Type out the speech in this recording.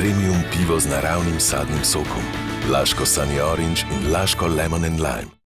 premium pivo z naravnim sadnim sokom, Laško Sunny Orange in Laško Lemon and Lime.